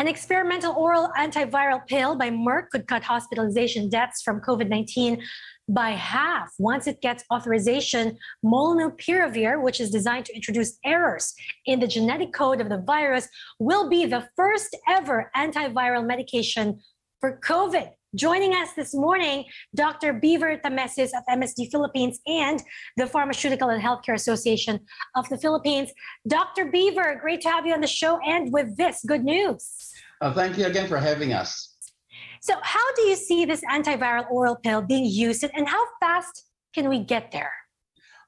An experimental oral antiviral pill by Merck could cut hospitalization deaths from COVID 19 by half once it gets authorization. Molnupiravir, which is designed to introduce errors in the genetic code of the virus, will be the first ever antiviral medication for COVID. Joining us this morning, Dr. Beaver Tamesis of MSD Philippines and the Pharmaceutical and Healthcare Association of the Philippines. Dr. Beaver, great to have you on the show and with this good news. Uh, thank you again for having us. So, how do you see this antiviral oral pill being used and how fast can we get there?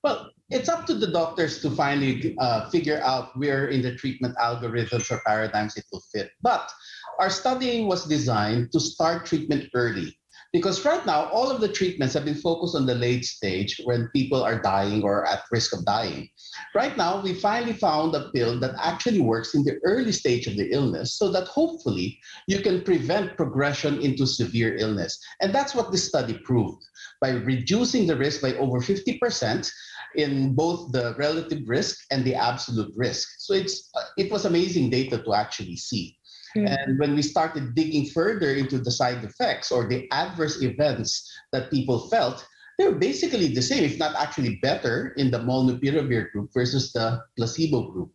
Well, it's up to the doctors to finally uh, figure out where in the treatment algorithms or paradigms it will fit. But our study was designed to start treatment early because right now all of the treatments have been focused on the late stage when people are dying or at risk of dying. Right now we finally found a pill that actually works in the early stage of the illness so that hopefully you can prevent progression into severe illness. And that's what this study proved. By reducing the risk by over 50% in both the relative risk and the absolute risk. So it's it was amazing data to actually see Mm-hmm. And when we started digging further into the side effects or the adverse events that people felt, they were basically the same, if not actually better, in the molnupiravir group versus the placebo group.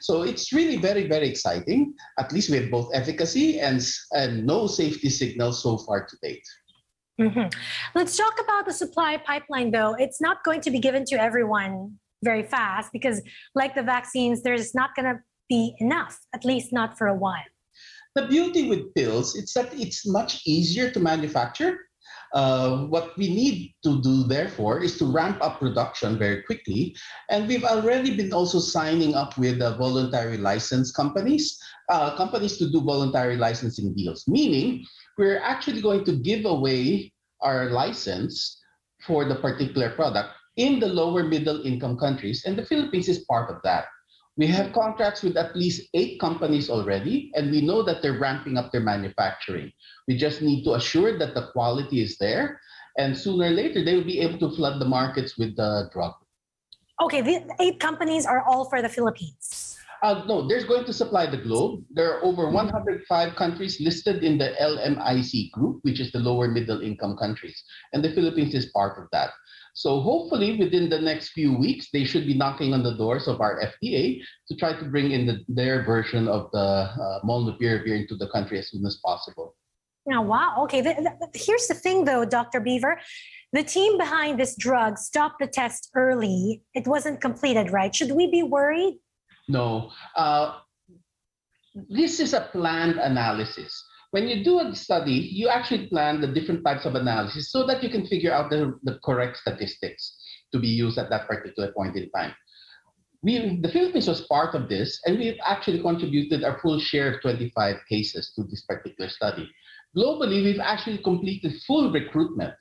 So it's really very, very exciting. At least we have both efficacy and, and no safety signals so far to date. Mm-hmm. Let's talk about the supply pipeline, though. It's not going to be given to everyone very fast because, like the vaccines, there's not going to be enough, at least not for a while. The beauty with pills is that it's much easier to manufacture. Uh, what we need to do, therefore, is to ramp up production very quickly. And we've already been also signing up with uh, voluntary license companies, uh, companies to do voluntary licensing deals, meaning we're actually going to give away our license for the particular product in the lower middle income countries. And the Philippines is part of that. We have contracts with at least eight companies already, and we know that they're ramping up their manufacturing. We just need to assure that the quality is there, and sooner or later they will be able to flood the markets with the drug. Okay, the eight companies are all for the Philippines. Uh, no, there's going to supply the globe. There are over 105 countries listed in the LMIC group, which is the lower middle income countries, and the Philippines is part of that. So hopefully within the next few weeks, they should be knocking on the doors of our FDA to try to bring in the, their version of the uh, molnupiravir into the country as soon as possible. Now, wow. Okay. The, the, here's the thing, though, Dr. Beaver. The team behind this drug stopped the test early. It wasn't completed, right? Should we be worried? No. Uh, this is a planned analysis when you do a study, you actually plan the different types of analysis so that you can figure out the, the correct statistics to be used at that particular point in time. We, the Philippines was part of this, and we've actually contributed our full share of 25 cases to this particular study. Globally, we've actually completed full recruitment,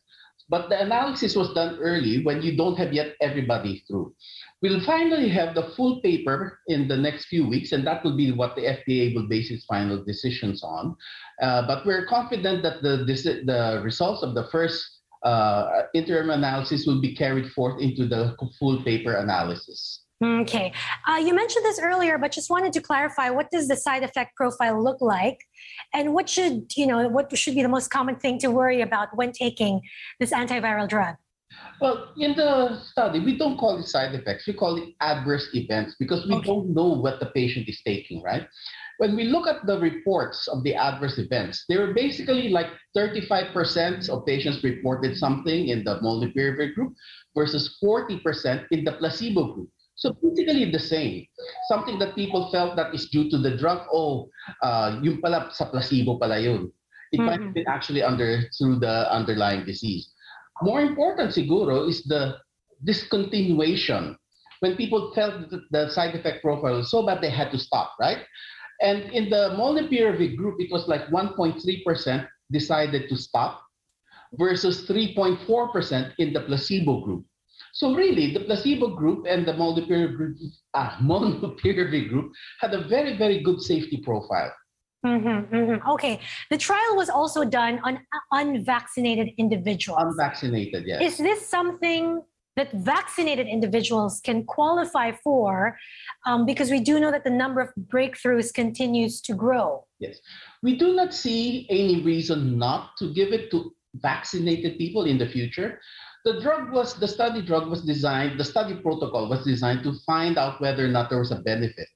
but the analysis was done early when you don't have yet everybody through. We'll finally have the full paper in the next few weeks, and that will be what the FDA will base its final decisions on. Uh, but we're confident that the, this, the results of the first uh, interim analysis will be carried forth into the full paper analysis. Okay. Uh, you mentioned this earlier, but just wanted to clarify what does the side effect profile look like? And what should, you know, what should be the most common thing to worry about when taking this antiviral drug? Well, in the study, we don't call it side effects. We call it adverse events because we okay. don't know what the patient is taking, right? When we look at the reports of the adverse events, they were basically like 35% of patients reported something in the molnupiravir group versus 40% in the placebo group. So basically the same. Something that people felt that is due to the drug, oh, uh, yung pala sa placebo pala yun. It mm-hmm. might have been actually under through the underlying disease. More important, siguro, is the discontinuation. When people felt that the side effect profile was so bad, they had to stop, right? And in the molnupiravir group, it was like 1.3% decided to stop versus 3.4% in the placebo group. So really, the placebo group and the molnupiravir group, ah, molnupiravir group had a very, very good safety profile. Mm-hmm, mm-hmm. Okay. The trial was also done on unvaccinated individuals. Unvaccinated, yes. Is this something that vaccinated individuals can qualify for um, because we do know that the number of breakthroughs continues to grow. Yes. We do not see any reason not to give it to vaccinated people in the future. The drug was, the study drug was designed, the study protocol was designed to find out whether or not there was a benefit.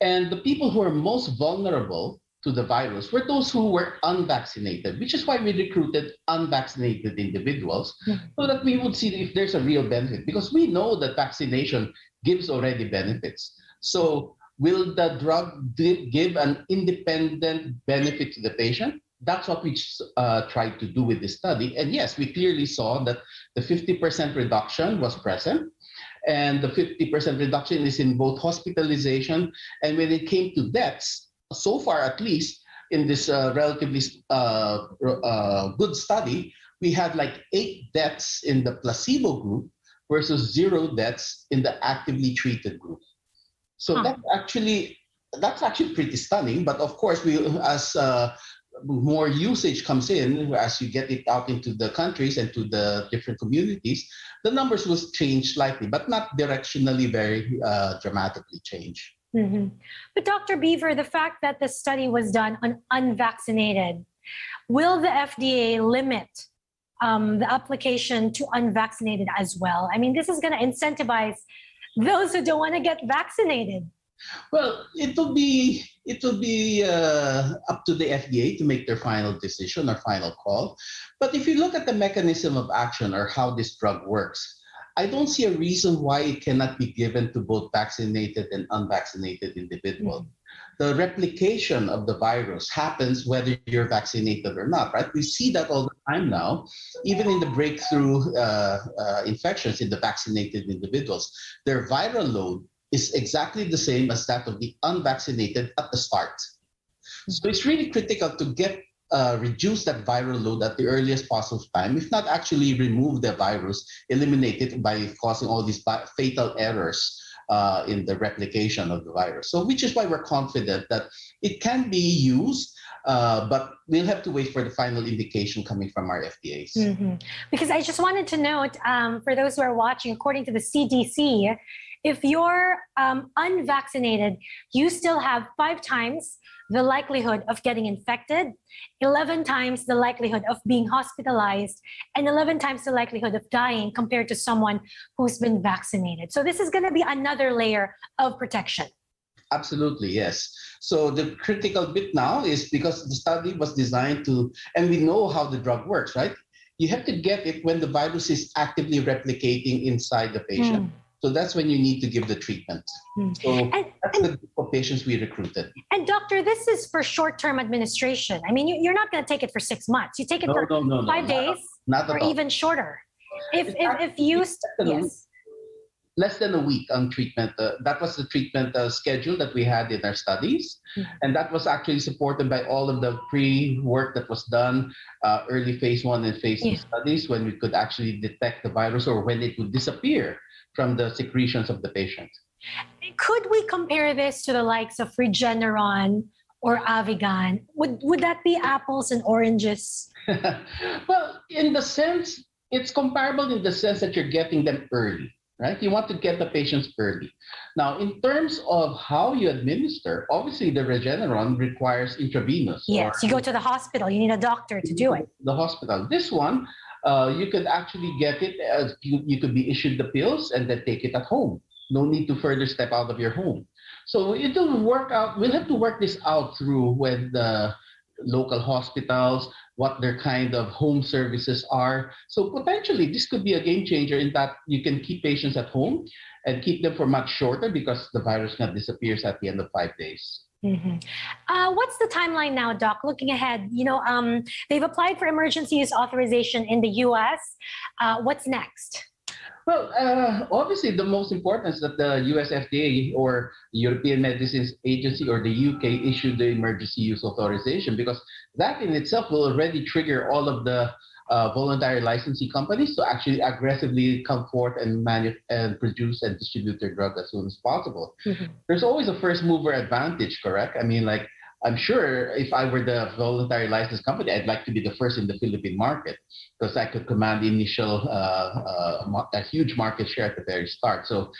And the people who are most vulnerable to the virus were those who were unvaccinated, which is why we recruited unvaccinated individuals Mhm. so that we would see if there's a real benefit because we know that vaccination gives already benefits. So will the drug give an independent benefit to the patient? That's what we uh, tried to do with this study. And yes, we clearly saw that the 50% reduction was present. And the 50% reduction is in both hospitalization and when it came to deaths, so far at least in this uh, relatively uh, uh, good study, we had like eight deaths in the placebo group versus zero deaths in the actively treated group. So Huh. that's actually that's actually pretty stunning. But of course, we as uh, more usage comes in, as you get it out into the countries and to the different communities, the numbers will change slightly, but not directionally very uh, dramatically change. Mhm. But Dr. Beaver, the fact that the study was done on unvaccinated, will the FDA limit um, the application to unvaccinated as well? I mean, this is going to incentivize those who don't want to get vaccinated. Well, it will be it will be uh, up to the FDA to make their final decision or final call. But if you look at the mechanism of action or how this drug works, I don't see a reason why it cannot be given to both vaccinated and unvaccinated individuals. The replication of the virus happens whether you're vaccinated or not, right? We see that all the time now, even in the breakthrough uh, uh, infections in the vaccinated individuals. Their viral load is exactly the same as that of the unvaccinated at the start. So it's really critical to get uh, reduce that viral load at the earliest possible time, if not actually remove the virus, eliminate it by causing all these fatal errors uh, in the replication of the virus. So, which is why we're confident that it can be used, uh, but we'll have to wait for the final indication coming from our FDAs. Mhm. Because I just wanted to note um, for those who are watching, according to the CDC, if you're um, unvaccinated, you still have five times the likelihood of getting infected, 11 times the likelihood of being hospitalized, and 11 times the likelihood of dying compared to someone who's been vaccinated. So, this is going to be another layer of protection. Absolutely, yes. So the critical bit now is because the study was designed to, and we know how the drug works, right? You have to get it when the virus is actively replicating inside the patient. Hmm. So that's when you need to give the treatment. Hmm. So And, that's the group of patients we recruited. and, doctor, this is for short term administration. I mean, you, you're not going to take it for six months, you take it No, for no, no, five not- days. Not or all. even shorter. If It's if, if used, less than a yes. less than a week on treatment. Uh, that was the treatment uh, schedule that we had in our studies. Mhm. And that was actually supported by all of the pre work that was done, uh, early phase one and phase two studies, when we could actually detect the virus or when it would disappear from the secretions of the patient. Could we compare this to the likes of Regeneron or Avigan? Would would that be apples and oranges? well, in the sense, it's comparable in the sense that you're getting them early, right? You want to get the patients early. Now, in terms of how you administer, obviously the Regeneron requires intravenous. Yes, you go to the hospital. You need a doctor to do it. The hospital. This one, uh, you could actually get it as you, you could be issued the pills and then take it at home. No need to further step out of your home. So it'll work out. We'll have to work this out through with the local hospitals, what their kind of home services are. So potentially this could be a game changer in that you can keep patients at home and keep them for much shorter because the virus now disappears at the end of five days. Mhm. Uh, what's the timeline now, Doc? Looking ahead, you know, um, they've applied for emergency use authorization in the U.S. Uh, what's next? Well, uh, obviously, the most important is that the US FDA or European Medicines Agency or the UK issued the emergency use authorization because that in itself will already trigger all of the uh, voluntary licensing companies to actually aggressively come forth and manu- and produce and distribute their drug as soon as possible. Mhm. There's always a first mover advantage, correct? I mean, like I'm sure if I were the voluntary license company, I'd like to be the first in the Philippine market because I could command the initial uh, uh, a huge market share at the very start. So,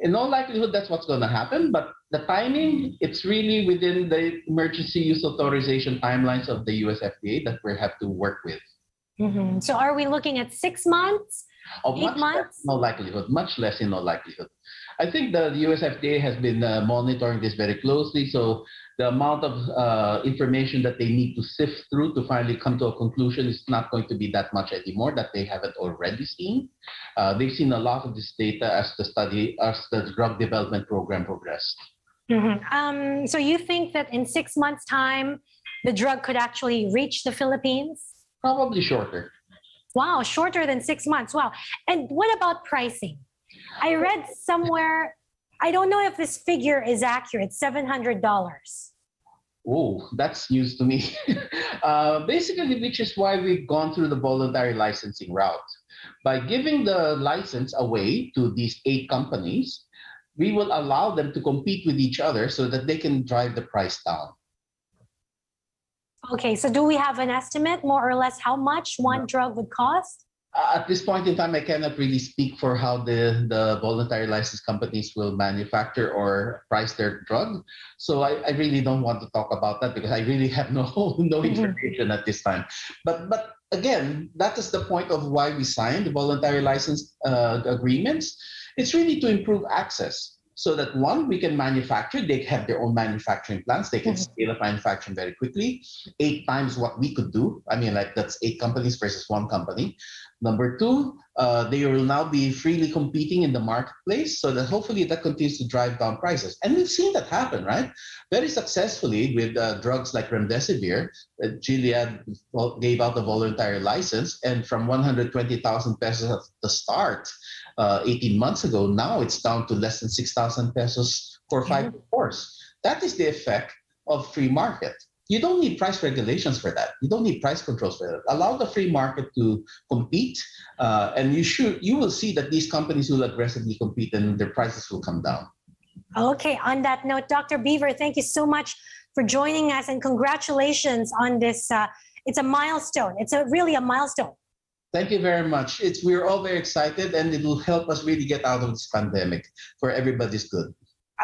in all likelihood, that's what's going to happen. But the timing, it's really within the emergency use authorization timelines of the US FDA that we have to work with. Mhm. So are we looking at six months? Of Eight months? no likelihood, much less in all likelihood. I think the US FDA has been uh, monitoring this very closely. So the amount of uh, information that they need to sift through to finally come to a conclusion is not going to be that much anymore that they haven't already seen. Uh, they've seen a lot of this data as the study, as the drug development program progressed. Mhm. Um, so you think that in six months' time, the drug could actually reach the Philippines? Probably shorter. Wow, shorter than six months. Wow. And what about pricing? I read somewhere, I don't know if this figure is accurate, $700. Oh, that's news to me. uh, basically, which is why we've gone through the voluntary licensing route. By giving the license away to these eight companies, we will allow them to compete with each other so that they can drive the price down. Okay, so do we have an estimate, more or less, how much one drug would cost? At this point in time, I cannot really speak for how the, the voluntary license companies will manufacture or price their drug. So I, I really don't want to talk about that because I really have no no Mhm. information at this time. But but again, that is the point of why we signed the voluntary license uh, agreements. It's really to improve access so that one, we can manufacture, they have their own manufacturing plants, they can Mhm. scale up manufacturing very quickly, eight times what we could do. I mean, like that's eight companies versus one company. Number two, uh, they will now be freely competing in the marketplace so that hopefully that continues to drive down prices. And we've seen that happen, right? Very successfully with uh, drugs like remdesivir. Uh, Gilead gave out a voluntary license, and from 120,000 pesos at the start, uh, 18 months ago, now it's down to less than 6,000 pesos for five course. That is the effect of free market. You don't need price regulations for that. You don't need price controls for that. Allow the free market to compete, uh, and you should you will see that these companies will aggressively compete, and their prices will come down. Okay, on that note, Dr. Beaver, thank you so much for joining us and congratulations on this. Uh, it's a milestone. It's a really a milestone. Thank you very much. It's we're all very excited, and it will help us really get out of this pandemic for everybody's good.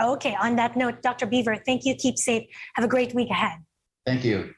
Okay, on that note, Dr. Beaver, thank you. Keep safe. Have a great week ahead. Thank you.